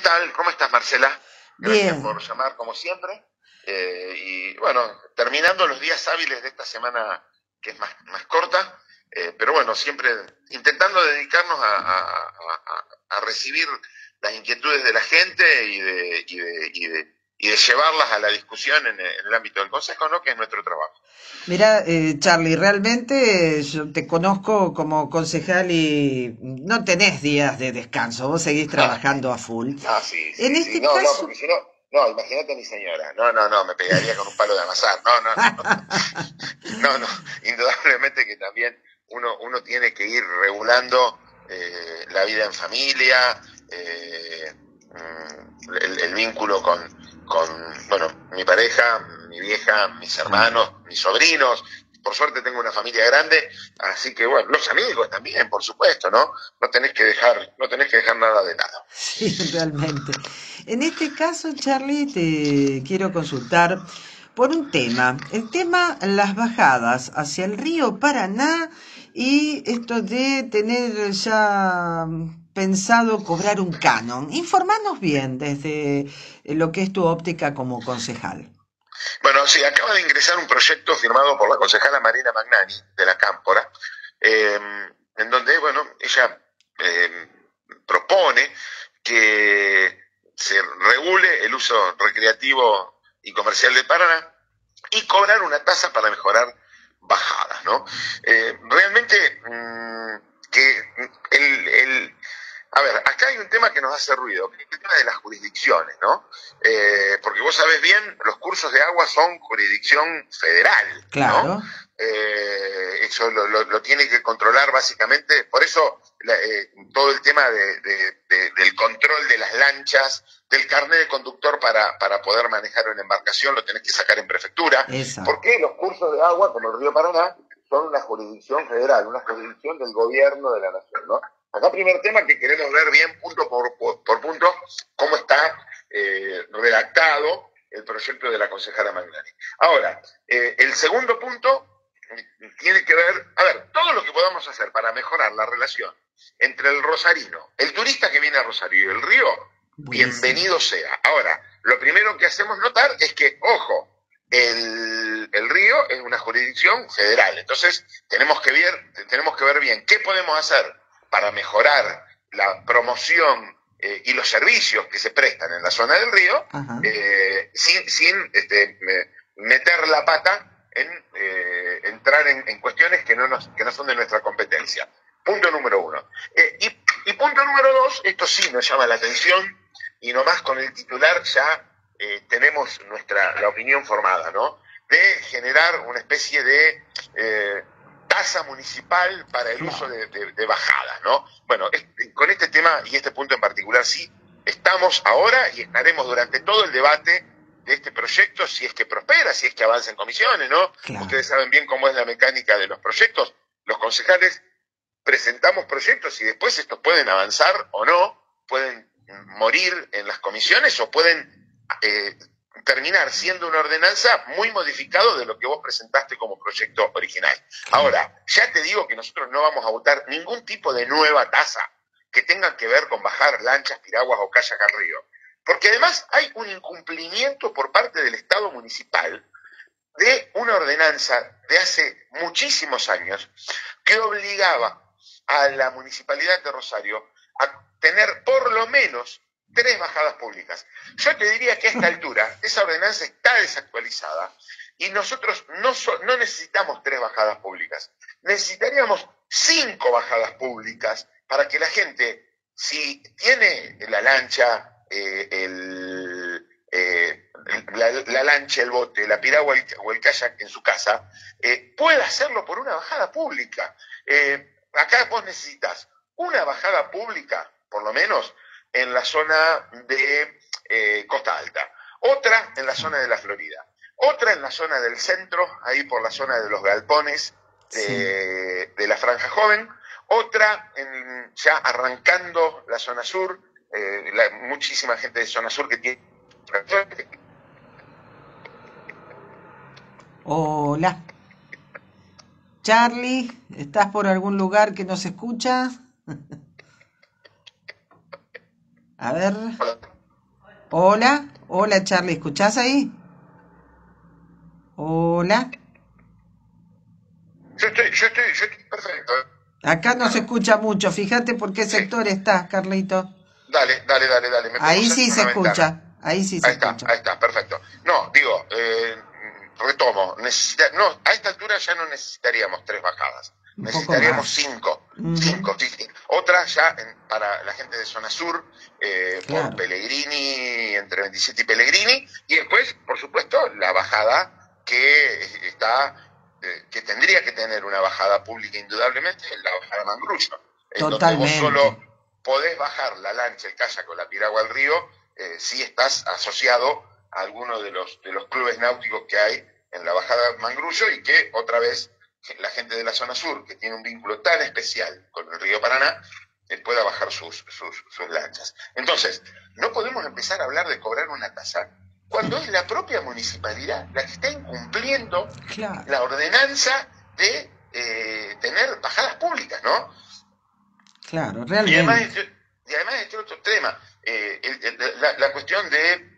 tal? ¿Cómo estás, Marcela? Gracias Bien. por llamar, como siempre. Eh, y bueno, terminando los días hábiles de esta semana que es más, más corta, eh, pero bueno, siempre intentando dedicarnos a, a- a- a recibir las inquietudes de la gente y de, y de, y de, y de llevarlas a la discusión en el, ámbito del Consejo, ¿no? Que es nuestro trabajo. Mira, eh, Charlie, realmente yo te conozco como concejal y no tenés días de descanso, vos seguís trabajando a full. Ah, sí, sí, En sí. este no, no, porque si no, no, imagínate a mi señora. No, no, no, me pegaría con un palo de amasar. No, no, no. No, no, indudablemente que también uno, uno tiene que ir regulando eh, la vida en familia, eh, mm, el, el vínculo con, con, bueno, mi pareja, mi vieja, mis hermanos, mis sobrinos. Por suerte tengo una familia grande, así que bueno, los amigos también, por supuesto, ¿no? No tenés que dejar, no tenés que dejar nada de lado. Sí, realmente. En este caso, Charlie, te quiero consultar por un tema. El tema las bajadas hacia el río Paraná y esto de tener ya pensado cobrar un canon. Informanos bien desde lo que es tu óptica como concejal. Bueno, sí, acaba de ingresar un proyecto firmado por la concejala Marina Magnani de la Cámpora, eh, en donde, bueno, ella eh, propone que se regule el uso recreativo y comercial de Paraná y cobrar una tasa para mejorar bajadas, ¿no? Eh, realmente mm, que el- a ver, acá hay un tema que nos hace ruido, que es el tema de las jurisdicciones, ¿no? Eh, porque vos sabés bien, los cursos de agua son jurisdicción federal, ¿no? Eh, eso lo, lo- lo tiene que controlar básicamente, por eso la- eh, todo el tema de- de- de- del control de las lanchas, del carnet de conductor para, para poder manejar una embarcación, lo tenés que sacar en prefectura. Exacto. Porque los cursos de agua, como el río Paraná, son una jurisdicción federal, una jurisdicción del gobierno de la nación, ¿no? Acá primer tema que queremos ver bien punto por, por- por punto cómo está eh, redactado el proyecto de la concejala Magnani. Ahora, eh, el segundo punto eh, tiene que ver, a ver, todo lo que podamos hacer para mejorar la relación entre el rosarino, el turista que viene a Rosario y el río, Buenísimo. bienvenido sea. Ahora, lo primero que hacemos notar es que, ojo, el, el río es una jurisdicción federal, entonces tenemos que ver, tenemos que ver bien qué podemos hacer para mejorar la promoción eh, y los servicios que se prestan en la zona del río, eh, sin, sin este, me- meter la pata en eh, entrar en, en cuestiones que no, nos, que no son de nuestra competencia. Punto número uno. Y, y punto número dos, esto sí nos llama la atención y nomás con el titular ya tenemos nuestra la opinión formada, ¿no? De generar una especie de tasa municipal para el uso de, de- de bajadas, ¿no? Bueno, es- con este tema y este punto en particular sí estamos ahora y estaremos durante todo el debate de este proyecto, si es que prospera, si es que avanza en comisiones, ¿no? Claro. Ustedes saben bien cómo es la mecánica de los proyectos. Los concejales presentamos proyectos y después estos pueden avanzar o no, pueden morir en las comisiones o pueden eh, terminar siendo una ordenanza muy modificado de lo que vos presentaste como proyecto original. Ahora, ya te digo que nosotros no vamos a votar ningún tipo de nueva tasa que tenga que ver con bajar lanchas, piraguas o kayak al río. Porque además hay un incumplimiento por parte del Estado municipal de una ordenanza de hace muchísimos años que obligaba a la municipalidad de Rosario a tener por lo menos tres bajadas públicas. Yo te diría que a esta altura esa ordenanza está desactualizada y nosotros no, so- no necesitamos tres bajadas públicas, necesitaríamos cinco bajadas públicas para que la gente, si tiene la lancha, eh, el, eh, la, la lancha, el bote, la piragua o el kayak en su casa, eh, pueda hacerlo por una bajada pública. Acá vos necesitas una bajada pública, por lo menos, en la zona de eh, Costa Alta, otra en la zona de la Florida, otra en la zona del centro, ahí por la zona de los galpones de, de la Franja Joven, otra en, ya arrancando la zona sur, eh, la- muchísima gente de zona sur que tiene... Hola. Charlie, ¿estás por algún lugar que nos escucha? A ver. Hola. Hola, Charlie, ¿escuchás ahí? Hola. Yo estoy, yo estoy, yo estoy perfecto. Acá no se escucha mucho, fíjate por qué sector estás, Carlito. Dale, dale, dale, dale. ahí sí se escucha, ahí sí se ahí está, escucha. Ahí está, perfecto. No, digo, eh, retomo, necesita, no, a esta altura ya no necesitaríamos tres bajadas, necesitaríamos cinco, cinco, Otra ya para la gente de zona sur, eh, por Pellegrini, entre 27 y Pellegrini, y después, por supuesto, la bajada que está, eh, que tendría que tener una bajada pública indudablemente, la bajada Mangrullo, en donde vos solo podés bajar la lancha, el kayak con la piragua al río, eh, si estás asociado a alguno de los, de los clubes náuticos que hay en la bajada Mangrullo y que otra vez la gente de la zona sur, que tiene un vínculo tan especial con el río Paraná, eh, pueda bajar sus, sus, lanchas. Entonces, no podemos empezar a hablar de cobrar una tasa cuando es la propia municipalidad la que está incumpliendo la ordenanza de eh, tener bajadas públicas, ¿no? Claro, realmente. Y además, este, y además este otro tema, eh, la, cuestión de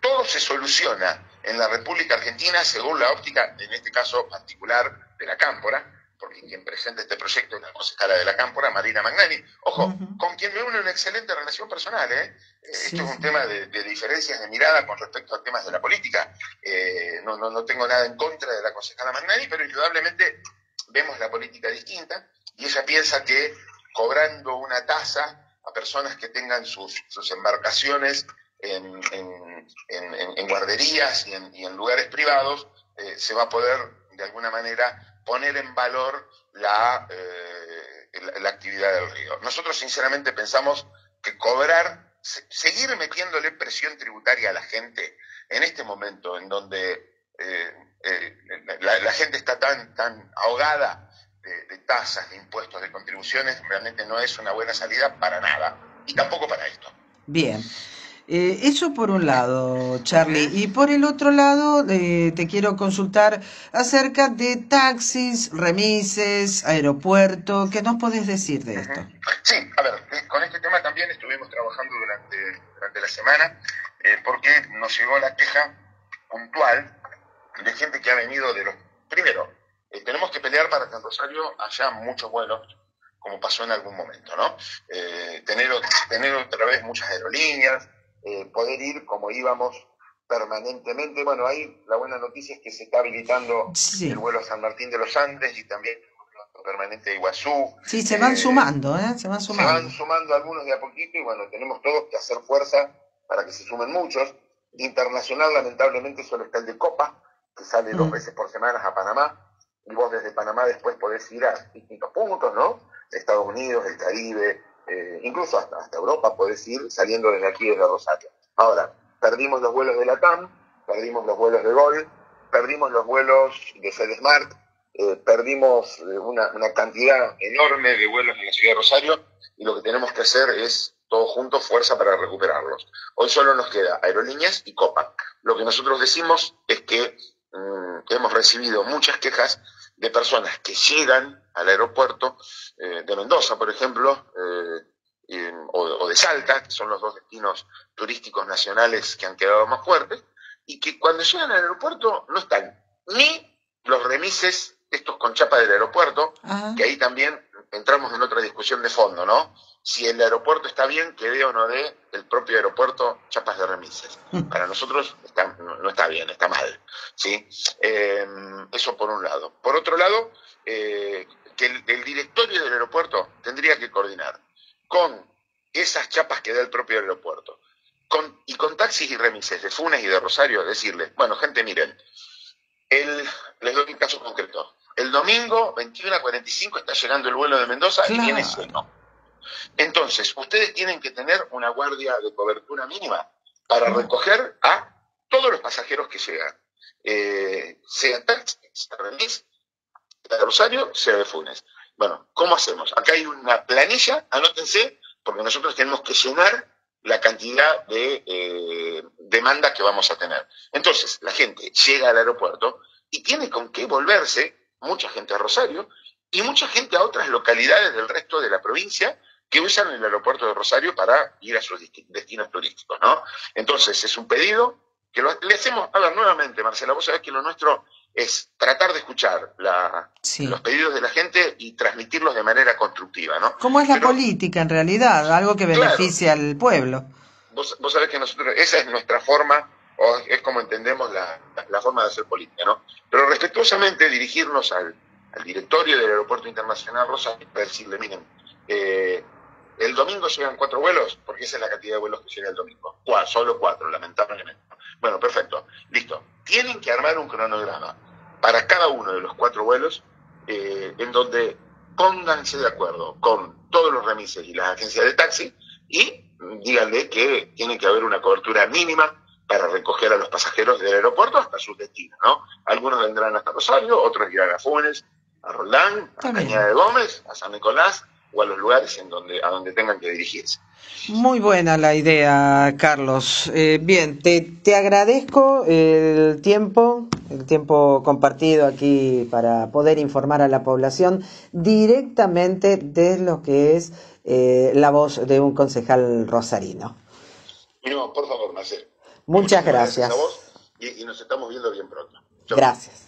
todo se soluciona en la República Argentina según la óptica, en este caso particular, de la Cámpora, porque quien presenta este proyecto es la concejala de la Cámpora, Marina Magnani, ojo, con quien me une una excelente relación personal, ¿eh? eh esto es un tema de, diferencias de mirada con respecto a temas de la política. Eh, no, no, no tengo nada en contra de la concejala Magnani, pero indudablemente vemos la política distinta y ella piensa que cobrando una tasa a personas que tengan sus, sus embarcaciones en, en, guarderías y en, lugares privados, eh, se va a poder de alguna manera poner en valor la, eh, la, actividad del río. Nosotros sinceramente pensamos que cobrar, seguir metiéndole presión tributaria a la gente en este momento en donde eh, la, gente está tan, tan ahogada de tasas, de impuestos, de contribuciones, realmente no es una buena salida para nada y tampoco para esto. Bien. Eh, eso por un lado, Charlie. Y por el otro lado, eh, te quiero consultar acerca de taxis, remises, aeropuerto. ¿Qué nos podés decir de esto? Sí, a ver, eh, con este tema también estuvimos trabajando durante, durante la semana porque nos llegó la queja puntual de gente que ha venido de los... Primero, tenemos que pelear para que en Rosario haya muchos vuelos como pasó en algún momento, ¿no? tener, tener otra vez muchas aerolíneas, eh, poder ir como íbamos permanentemente. Bueno, ahí la buena noticia es que se está habilitando el vuelo a San Martín de los Andes y también el permanente de Iguazú. Sí, se van eh, sumando, ¿eh? Se van sumando. Se van sumando algunos de a poquito y bueno, tenemos todos que hacer fuerza para que se sumen muchos. Internacional, lamentablemente, solo está el de Copa, que sale dos mm. veces por semana a Panamá. Y vos desde Panamá después podés ir a distintos puntos, ¿no? Estados Unidos, el Caribe, eh, incluso hasta, hasta Europa podés ir saliendo desde aquí, desde Rosario. Ahora, perdimos los vuelos de la TAM, perdimos los vuelos de Gol, perdimos los vuelos de FedSmart, eh, perdimos eh, una, cantidad enorme de vuelos en la ciudad de Rosario y lo que tenemos que hacer es todos juntos fuerza para recuperarlos. Hoy solo nos queda Aerolíneas y Copa. Lo que nosotros decimos es que mm, hemos recibido muchas quejas de personas que llegan al aeropuerto eh, de Mendoza, por ejemplo, eh, o, de Salta, que son los dos destinos turísticos nacionales que han quedado más fuertes, y que cuando llegan al aeropuerto no están ni los remises, estos con chapa del aeropuerto, que ahí también entramos en otra discusión de fondo, ¿no? Si el aeropuerto está bien, que dé o no dé el propio aeropuerto chapas de remises. Mm. Para nosotros no, está bien, está mal. ¿sí? Eh, eso por un lado. Por otro lado, eh, que el, directorio del aeropuerto tendría que coordinar con esas chapas que da el propio aeropuerto con, y con taxis y remises de Funes y de Rosario, decirles, bueno, gente, miren, el, les doy un caso concreto. El domingo 21 a 45 está llegando el vuelo de Mendoza y viene lleno. Entonces, ustedes tienen que tener una guardia de cobertura mínima para recoger a todos los pasajeros que llegan. Eh, sea taxi, sea remis, sea de Rosario, sea de Funes. Bueno, ¿cómo hacemos? Acá hay una planilla, anótense, porque nosotros tenemos que llenar la cantidad de eh, demanda que vamos a tener. Entonces, la gente llega al aeropuerto y tiene con qué volverse, mucha gente a Rosario y mucha gente a otras localidades del resto de la provincia que usan el aeropuerto de Rosario para ir a sus destinos turísticos, ¿no? Entonces, es un pedido que le hacemos, a ver, nuevamente, Marcela, vos sabés que lo nuestro es tratar de escuchar los pedidos de la gente y transmitirlos de manera constructiva, ¿no? ¿Cómo es la política en realidad? Algo que beneficia al pueblo. Vos, vos, sabés que nosotros, esa es nuestra forma, o es como entendemos la, forma de hacer política, ¿no? Pero respetuosamente dirigirnos al, directorio del Aeropuerto Internacional Rosario para decirle, miren, eh, el domingo llegan cuatro vuelos, porque esa es la cantidad de vuelos que llega el domingo. Cuatro, solo cuatro, lamentablemente. Bueno, perfecto. Listo. Tienen que armar un cronograma para cada uno de los cuatro vuelos eh, en donde pónganse de acuerdo con todos los remises y las agencias de taxi y díganle que tiene que haber una cobertura mínima para recoger a los pasajeros del aeropuerto hasta sus destinos, ¿no? Algunos vendrán hasta Rosario, otros irán a Funes, a Roldán, a Cañada de Gómez, a San Nicolás, o a los lugares en donde, a donde tengan que dirigirse. Muy buena la idea, Carlos. Eh, bien, te, te agradezco el tiempo, el tiempo compartido aquí para poder informar a la población directamente de lo que es eh, la voz de un concejal rosarino. No, por favor, Marcelo. Muchas gracias. y, nos estamos viendo bien pronto. Gracias.